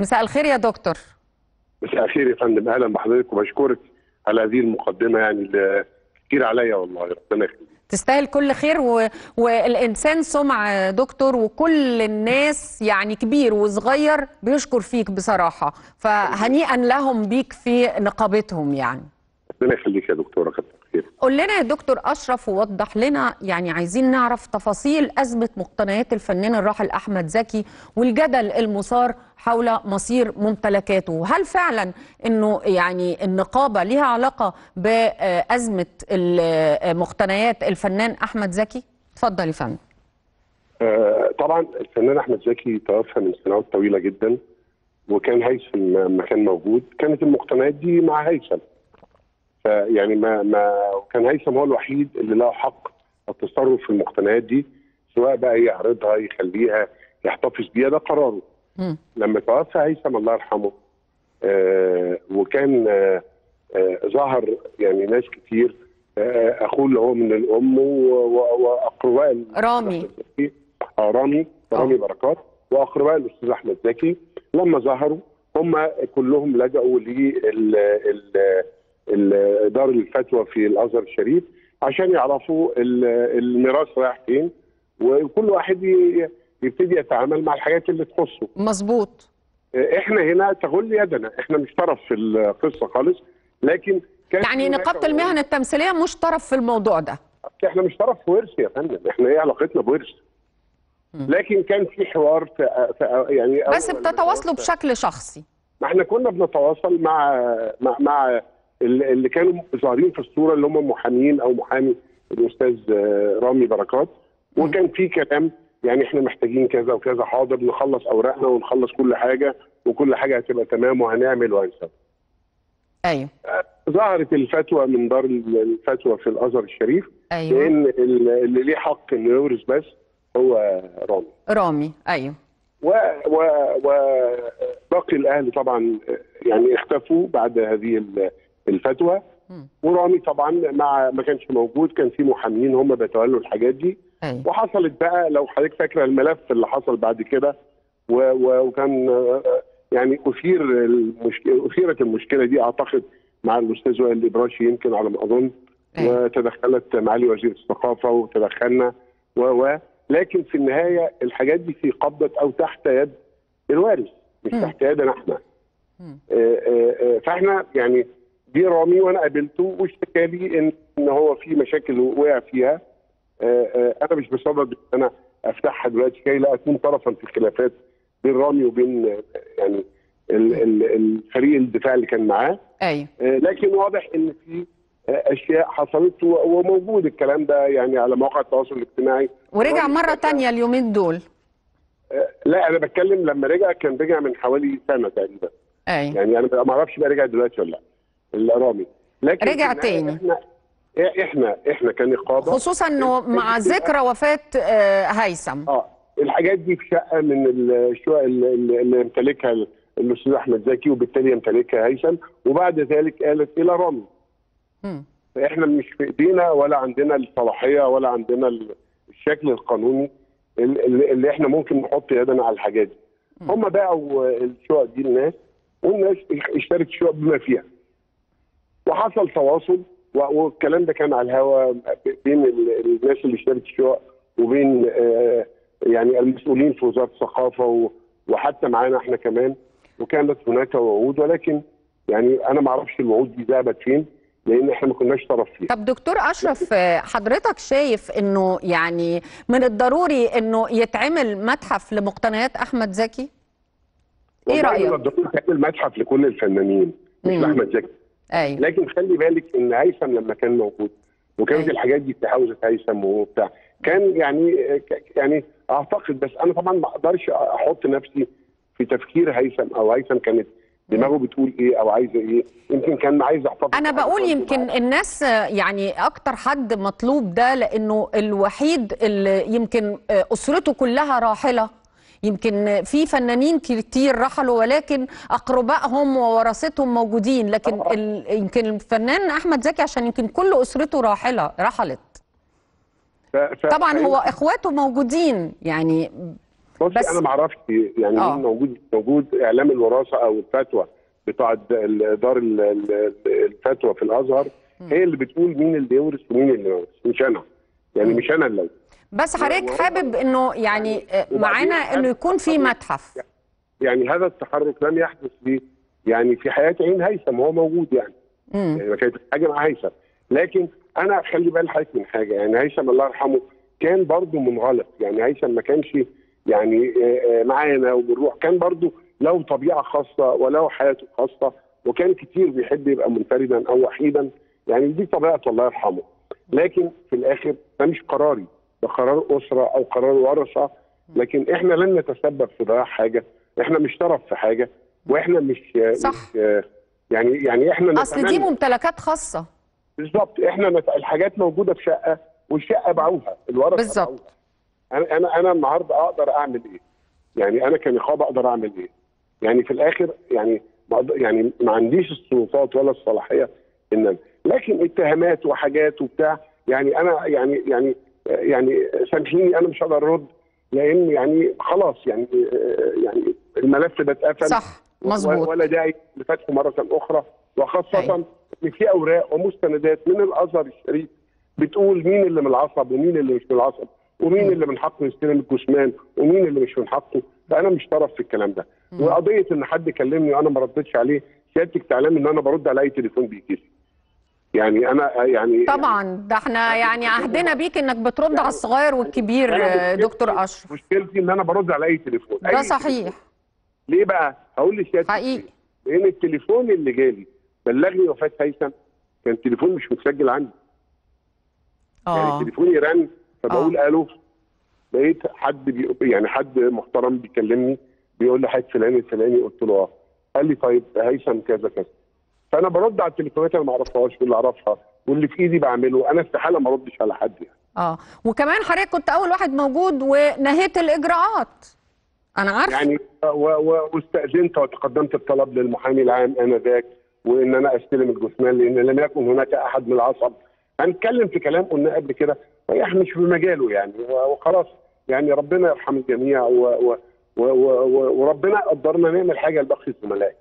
مساء الخير يا دكتور. مساء الخير يا فندم. أهلا بحضرتك وبشكرك على هذه المقدمة يعني كتير عليا والله. ربنا يخليك. تستاهل كل خير و... والإنسان سمع دكتور وكل الناس يعني كبير وصغير بيشكر فيك بصراحة. فهنيئا لهم بيك في نقابتهم يعني. ربنا يخليك يا دكتوره كتر خير قول لنا يا دكتور أشرف ووضح لنا يعني عايزين نعرف تفاصيل أزمة مقتنيات الفنان الراحل أحمد زكي والجدل المثار حول مصير ممتلكاته. هل فعلا أنه يعني النقابة ليها علاقة بأزمة ال- مقتنيات الفنان أحمد زكي؟ اتفضل يا فندم. آه طبعا الفنان أحمد زكي توفى من سنوات طويلة جدا وكان هيثم لما كان موجود. كانت المقتنيات دي مع هيثم. فيعني ما ما كان هيثم هو الوحيد اللي له حق التصرف في المقتنيات دي سواء بقى يعرضها يخليها يحتفظ بيها ده قراره مم. لما توفى هيثم الله يرحمه آه وكان آه آه ظهر يعني ناس كتير آه أخوه اللي هو من الأم وأقرباء ال- رامي. آه رامي رامي بركات وأقرباء الأستاذ أحمد زكي لما ظهروا هم كلهم لجأوا لل دار الفتوى في الأزهر الشريف عشان يعرفوا ال- الميراث رايح فين وكل واحد يبتدي يتعامل مع الحاجات اللي تخصه. مظبوط. إحنا هنا تغل يدنا إحنا مش طرف في القصة خالص لكن يعني نقابة المهن التمثيلية مش طرف في الموضوع ده. إحنا مش طرف في ورث يا فندم إحنا إيه علاقتنا بورث؟ لكن كان في حوار في, يعني بس بتتواصلوا بشكل شخصي. ما إحنا كنا بنتواصل مع مع, مع اللي كانوا ظاهرين في الصورة اللي هم محامين أو محامي الأستاذ آه، رامي بركات. وكان في كلام يعني إحنا محتاجين كذا وكذا حاضر نخلص أوراقنا ونخلص كل حاجة وكل حاجة هتبقى تمام وهنعمل وهنسوي. أيوه. ظهرت الفتوى من دار الفتوى في الأزهر الشريف أيوه. لأن ال- اللي ليه حق إنه يورث بس هو رامي. رامي أيوه. و و وباقي الأهل طبعا يعني اختفوا بعد هذه ال- الفتوى. ورامي طبعا مع ما كانش موجود كان في محامين هم بيتولوا الحاجات دي أيوه وحصلت بقى لو حضرتك فاكرة الملف اللي حصل بعد كده وكان يعني أثير المشكلة أثيرت المشكلة دي أعتقد مع الأستاذ وائل الابراشي يمكن على ما أظن أيوة. وتدخلت معالي وزير الثقافة وتدخلنا و و لكن في النهاية الحاجات دي في قبضه أو تحت يد الوارث مش مم. تحت يدنا إحنا. آه، آه، آه، فإحنا يعني دي رامي وأنا قابلته واشتكى لي ان إن هو في مشاكل وقع فيها. آه، آه، أنا مش بصدد إن أنا أفتحها دلوقتي كي لا أكون طرفا في الخلافات بين رامي وبين يعني ال- ال- الفريق الدفاع اللي كان معاه. أيوه لكن واضح إن في أشياء حصلت وموجود الكلام ده يعني على مواقع التواصل الاجتماعي. ورجع اشتكى. تانية اليومين دول. لا أنا بتكلم لما رجع كان رجع من حوالي سنة تقريبا. أيوه يعني أنا ما أعرفش بقى رجع دلوقتي ولا لا. الرامي لكن رجع تاني. إحنا إحنا إحنا كنقابة خصوصا إنه مع ذكرى وفاة آه، هيثم. آه الحاجات دي في شقة من الشقق اللي, يمتلكها الاستاذ أحمد زكي وبالتالي يمتلكها هيثم. وبعد ذلك قالت إلى رامي. فاحنا مش في إيدينا ولا عندنا الصلاحية ولا عندنا ال- الشكل القانوني ال- ال- اللي إحنا ممكن نحط يدنا على الحاجات دي. هم باعوا الشقق دي للناس والناس اشترت الشقق بما فيها. وحصل تواصل والكلام ده كان على الهواء بين ال- الناس اللي اشترت الشقق وبين آه، يعني المسؤولين في وزارة الثقافة وحتى معانا إحنا كمان. وكانت هناك وعود ولكن يعني أنا ما أعرفش الوعود دي ذهبت فين لأن إحنا ما كناش طرف فيها. طب دكتور أشرف آه، حضرتك شايف إنه يعني من الضروري إنه يتعمل متحف لمقتنيات أحمد زكي؟ إيه رايك من الضروري تعمل متحف لكل الفنانين مش. لأحمد زكي. أيوه لكن خلي بالك إن هيثم لما كان موجود وكانت أيوة. الحاجات دي في حوزه هيثم وبتاع كان يعني يعني أعتقد بس أنا طبعا ما أقدرش أحط نفسي في تفكير هيثم أو هيثم كانت دماغه بتقول إيه أو عايزة إيه يمكن كان عايز يحتفظ أنا بقول يمكن معاه. الناس يعني أكتر حد مطلوب ده لأنه الوحيد اللي يمكن أسرته كلها راحلة يمكن في فنانين كتير رحلوا ولكن أقربائهم وورثتهم موجودين. لكن. ال... يمكن الفنان أحمد زكي عشان يمكن كل أسرته راحله رحلت. ف- ف- طبعا هو إخواته موجودين يعني بصي بس- أنا ما أعرفش يعني آه. موجود موجود إعلام الوراثة أو الفتوى بتاع دار ال- ال- الفتوى في الأزهر. هي اللي بتقول مين اللي يورث ومين اللي يورث مش أنا. يعني. مش أنا اللي بس حضرتك حابب إنه يعني آه، وبعدين معانا إنه يكون في متحف. يعني هذا التحرك لم يحدث لي يعني في حياة عين هيثم هو موجود يعني. مم. يعني ما كانت حاجة مع هيثم. لكن أنا خلي بال حضرتك من حاجة يعني هيثم الله يرحمه كان برضه منغلق يعني هيثم ما كانش يعني آه، آه، معانا وبنروح. كان برضه له طبيعة خاصة وله حياته خاصة وكان كتير بيحب يبقى منفردا أو وحيدا. يعني دي طبيعته الله يرحمه. لكن في الآخر ده مش قراري. ده قرار أسرة أو قرار ورثة لكن إحنا لن نتسبب في ضياع حاجة إحنا مش طرف في حاجة وإحنا مش صح. مش يعني يعني إحنا أصل دي ممتلكات خاصة بالظبط إحنا نت... الحاجات موجودة في شقة والشقة باعوها الورثة بالظبط. أنا أنا أنا النهارده أقدر أعمل إيه؟ يعني أنا كنقابه أقدر أعمل إيه؟ يعني في الآخر يعني ما يعني ما عنديش السلطات ولا الصلاحية إن. لكن اتهامات وحاجات وبتاع يعني أنا يعني يعني يعني سامحيني أنا مش هقدر أرد لأن يعني خلاص يعني يعني الملف ده اتقفل صح مظبوط ولا داعي لفتحه مرة أخرى وخاصة أيوة. إن في أوراق ومستندات من الأزهر الشريف بتقول مين اللي من العصب ومين اللي مش من العصب ومين. اللي من حقه يستلم الجثمان ومين اللي مش من حقه فأنا مش طرف في الكلام ده. وقضية إن حد كلمني وأنا ما ردتش عليه سيادتك تعلم إن أنا برد على أي تليفون بيجي لي يعني أنا يعني طبعا. ده إحنا يعني عهدنا بيك إنك بترد على الصغير والكبير آه، دكتور أشرف. مشكلتي إن أنا برد على أي تليفون أي ده تليفون. صحيح ليه بقى؟ هقول لسيادتك حقيقي؟ لأن التليفون اللي جالي بلغني وفاة هيثم كان تليفون مش متسجل عندي. يعني آه. تليفوني رن فبقول ألو. لقيت حد بي... يعني حد محترم بيكلمني بيقول لي حاج فلان الفلاني قلت له آه. قال لي طيب هيثم كذا كذا. فأنا برد على التليفونات اللي ما أعرفهاش واللي أعرفها واللي في إيدي بعمله. أنا استحالة ما اردش على حد يعني. آه. وكمان حضرتك كنت أول واحد موجود ونهيت الإجراءات. أنا عارفة. يعني. واستأذنت وتقدمت بطلب للمحامي العام آنذاك وإن أنا أستلم الجثمان لأن لم يكن هناك أحد من العصب. هنتكلم في كلام قلنا قبل كده يعني مش في مجاله يعني وخلاص. يعني ربنا يرحم الجميع و... و... و... و... وربنا قدرنا نعمل حاجة لباقي الزملاء.